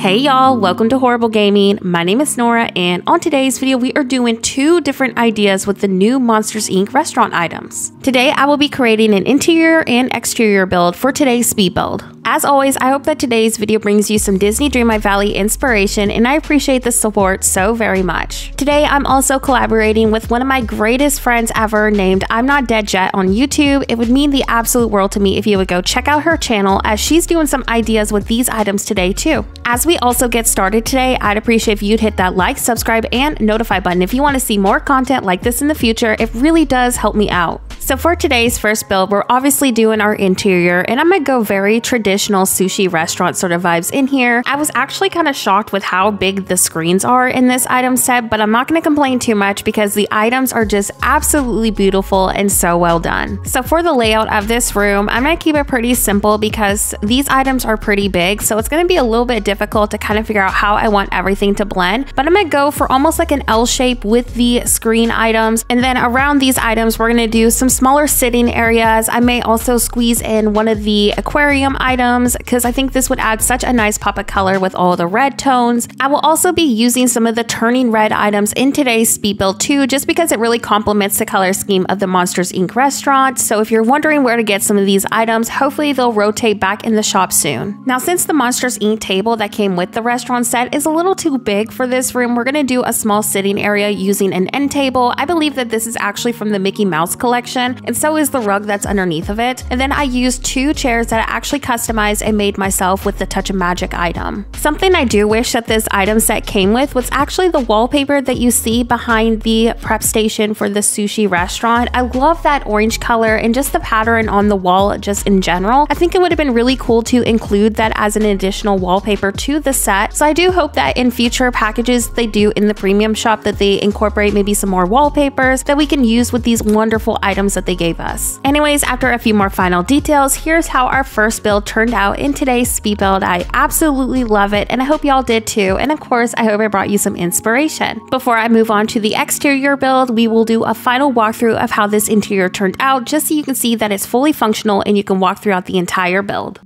Hey y'all, welcome to Horrible Gaming. My name is Nora, and on today's video, we are doing two different ideas with the new Monsters Inc. restaurant items. Today, I will be creating an interior and exterior build for today's speed build. As always, I hope that today's video brings you some Disney Dreamlight Valley inspiration, and I appreciate the support so very much. Today, I'm also collaborating with one of my greatest friends ever named I'm Not Dead Yet on YouTube. It would mean the absolute world to me if you would go check out her channel as she's doing some ideas with these items today too. As we also get started today, I'd appreciate if you'd hit that like, subscribe, and notify button if you want to see more content like this in the future. It really does help me out. So for today's first build, we're obviously doing our interior and I'm gonna go very traditional sushi restaurant sort of vibes in here. I was actually kind of shocked with how big the screens are in this item set, but I'm not gonna complain too much because the items are just absolutely beautiful and so well done. So for the layout of this room, I'm gonna keep it pretty simple because these items are pretty big, so it's gonna be a little bit difficult to kind of figure out how I want everything to blend, but I'm gonna go for almost like an L shape with the screen items. And then around these items, we're gonna do some smaller sitting areas. I may also squeeze in one of the aquarium items because I think this would add such a nice pop of color with all the red tones. I will also be using some of the turning red items in today's speed build too, just because it really complements the color scheme of the Monsters Inc. restaurant. So if you're wondering where to get some of these items, hopefully they'll rotate back in the shop soon. Now, since the Monsters Inc. table that came with the restaurant set is a little too big for this room, we're gonna do a small sitting area using an end table. I believe that this is actually from the Mickey Mouse collection and so is the rug that's underneath of it. And then I used two chairs that I actually customized and made myself with the Touch of Magic item. Something I do wish that this item set came with was actually the wallpaper that you see behind the prep station for the sushi restaurant. I love that orange color and just the pattern on the wall just in general. I think it would have been really cool to include that as an additional wallpaper to the set. So I do hope that in future packages they do in the premium shop that they incorporate maybe some more wallpapers that we can use with these wonderful items that they gave us. Anyways, after a few more final details, here's how our first build turned out in today's speed build. I absolutely love it and I hope y'all did too. And of course, I hope I brought you some inspiration. Before I move on to the exterior build, we will do a final walkthrough of how this interior turned out just so you can see that it's fully functional and you can walk throughout the entire build.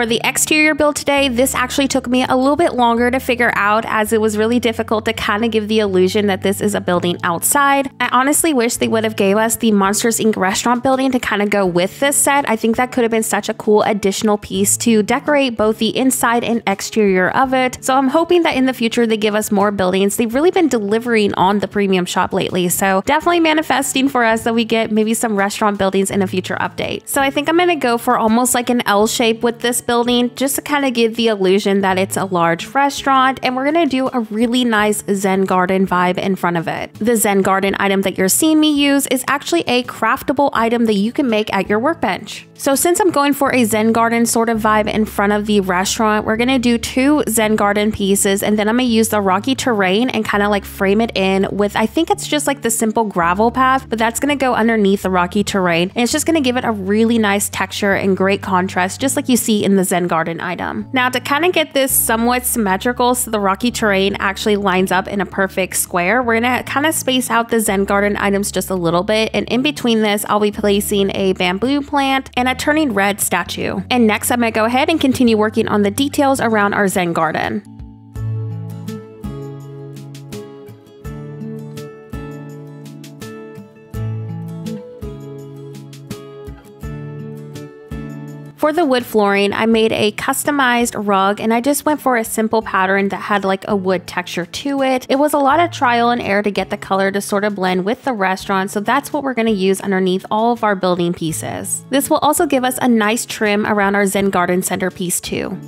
For the exterior build today, this actually took me a little bit longer to figure out as it was really difficult to kind of give the illusion that this is a building outside. I honestly wish they would have gave us the Monsters Inc. restaurant building to kind of go with this set. I think that could have been such a cool additional piece to decorate both the inside and exterior of it. So I'm hoping that in the future they give us more buildings. They've really been delivering on the premium shop lately. So definitely manifesting for us that we get maybe some restaurant buildings in a future update. So I think I'm going to go for almost like an L shape with this building just to kind of give the illusion that it's a large restaurant and we're to do a really nice Zen garden vibe in front of it. The Zen garden item that you're seeing me use is actually a craftable item that you can make at your workbench. So since I'm going for a Zen garden sort of vibe in front of the restaurant, we're to do two Zen garden pieces and then I'm to use the rocky terrain and kind of like frame it in with, I think it's just like the simple gravel path, but that's to go underneath the rocky terrain. And it's just to give it a really nice texture and great contrast, just like you see in the Zen garden item. Now to kind of get this somewhat symmetrical so the rocky terrain actually lines up in a perfect square, we're to kind of space out the Zen garden items just a little bit. And in between this, I'll be placing a bamboo plant and a turning red statue. And next I'm going to go ahead and continue working on the details around our Zen garden. For the wood flooring, I made a customized rug and I just went for a simple pattern that had like a wood texture to it. It was a lot of trial and error to get the color to sort of blend with the restaurant, so that's what we're going to use underneath all of our building pieces. This will also give us a nice trim around our Zen Garden centerpiece too.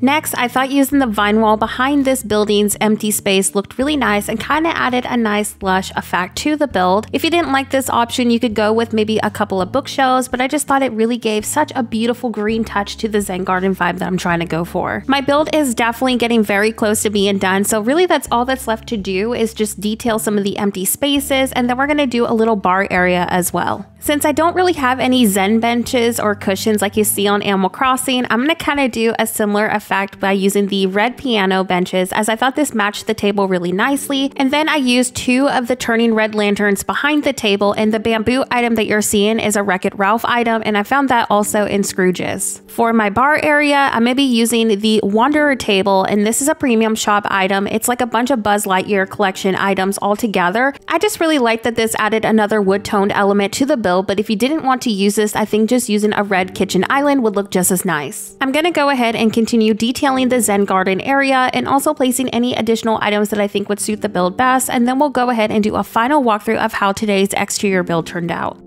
Next, I thought using the vine wall behind this building's empty space looked really nice and kind of added a nice lush effect to the build. If you didn't like this option, you could go with maybe a couple of bookshelves, but I just thought it really gave such a beautiful green touch to the Zen garden vibe that I'm trying to go for. My build is definitely getting very close to being done, so really that's all that's left to do is just detail some of the empty spaces, and then we're going to do a little bar area as well. Since I don't really have any Zen benches or cushions like you see on Animal Crossing, I'm going to kind of do a similar effect by using the red piano benches as I thought this matched the table really nicely. And then I used two of the turning red lanterns behind the table and the bamboo item that you're seeing is a Wreck-It Ralph item and I found that also in Scrooge's. For my bar area, I'm going to be using the Wanderer table and this is a premium shop item. It's like a bunch of Buzz Lightyear collection items all together. I just really like that this added another wood toned element to the bill, but if you didn't want to use this, I think just using a red kitchen island would look just as nice. I'm gonna go ahead and continue detailing the Zen garden area and also placing any additional items that I think would suit the build best, and then we'll go ahead and do a final walkthrough of how today's exterior build turned out.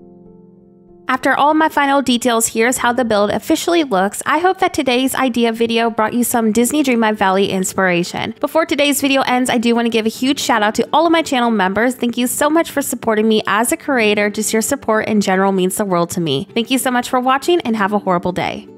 After all my final details, here's how the build officially looks. I hope that today's idea video brought you some Disney Dreamlight Valley inspiration. Before today's video ends, I do want to give a huge shout out to all of my channel members. Thank you so much for supporting me as a creator. Just your support in general means the world to me. Thank you so much for watching and have a horrible day.